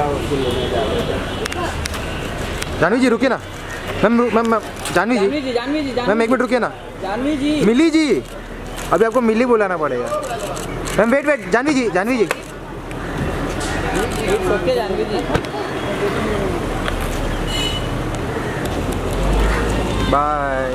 का उसको लेने जा रहे थे जानवी जी रुकिए ना। Ma'am ma'am ma'am Janvi ji. Janvi ji ma'am एक मिनट रुकिए ना। जानवी जी। मिली जी। अभी आपको मिली बुलाना पड़ेगा। Ma'am wait wait Janvi ji Janvi ji. It's okay, Janvi ji. Bye